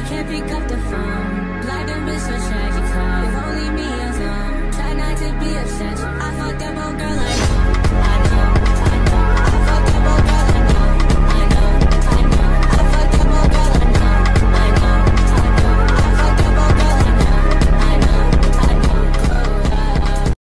can't pick up the phone.